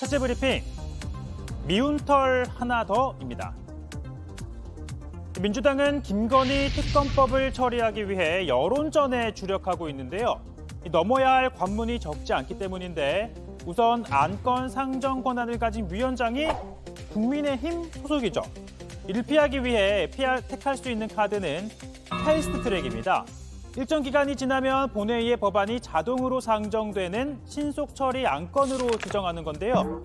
첫째 브리핑, 미운 털 하나 더입니다. 민주당은 김건희 특검법을 처리하기 위해 여론전에 주력하고 있는데요. 넘어야 할 관문이 적지 않기 때문인데 우선 안건 상정 권한을 가진 위원장이 국민의힘 소속이죠. 이를 피하기 위해 피할, 택할 수 있는 카드는 패스트 트랙입니다. 일정 기간이 지나면 본회의의 법안이 자동으로 상정되는 신속 처리 안건으로 지정하는 건데요.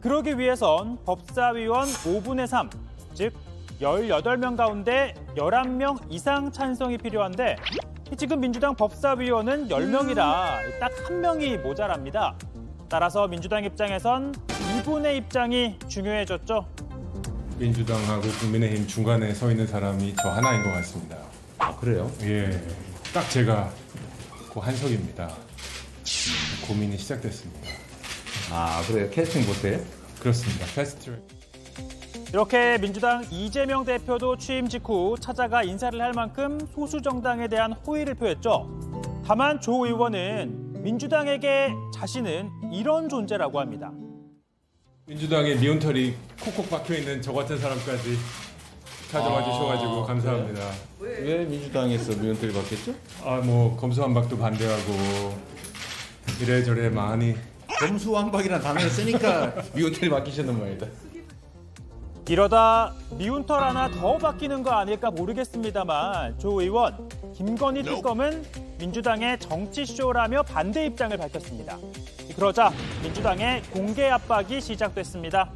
그러기 위해선 법사위원 5분의 3, 즉 18명 가운데 11명 이상 찬성이 필요한데 지금 민주당 법사위원은 10명이라 딱 한 명이 모자랍니다. 따라서 민주당 입장에선 이분의 입장이 중요해졌죠. 민주당하고 국민의힘 중간에 서 있는 사람이 저 하나인 것 같습니다. 아 그래요? 예, 딱 제가 그 한석입니다. 고민이 시작됐습니다. 아 그래요? 캐스팅 못해? 그렇습니다. 패스트트랙. 이렇게 민주당 이재명 대표도 취임 직후 찾아가 인사를 할 만큼 소수 정당에 대한 호의를 표했죠. 다만 조 의원은 민주당에게 자신은 이런 존재라고 합니다. 민주당의 미온털이 콕콕 박혀 있는 저 같은 사람까지 찾아와 주셔가지고 감사합니다. 왜 민주당에서 미연들이 받겠죠? 아뭐 검수한박도 반대하고 이래저래 많이 검수왕박이라는 단어를 쓰니까 미연들이 맡기셨는 모양이다. 이러다 미운 털 하나 더 바뀌는 거 아닐까 모르겠습니다만 조 의원 김건희 특검은 민주당의 정치쇼라며 반대 입장을 밝혔습니다. 그러자 민주당의 공개 압박이 시작됐습니다.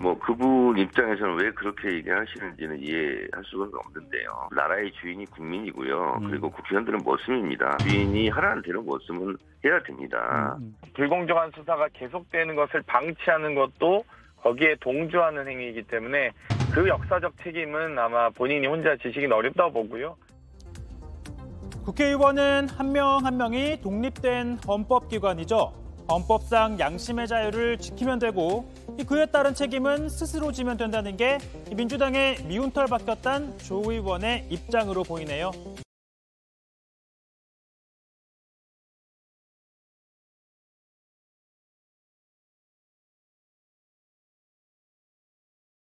뭐 그분 입장에서는 왜 그렇게 얘기하시는지는 이해할 수가 없는데요. 나라의 주인이 국민이고요. 그리고 국회의원들은 머슴입니다. 주인이 하라는 대로 머슴은 해야 됩니다. 불공정한 수사가 계속되는 것을 방치하는 것도 거기에 동조하는 행위이기 때문에 그 역사적 책임은 아마 본인이 혼자 지시긴 어렵다고 보고요. 국회의원은 한 명한 명이 독립된 헌법기관이죠. 헌법상 양심의 자유를 지키면 되고 그에 따른 책임은 스스로 지면 된다는 게 민주당의 미운 털 바뀌었단 조 의원의 입장으로 보이네요.